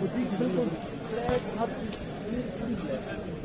Die Gruppe hat sich viel umgeleitet.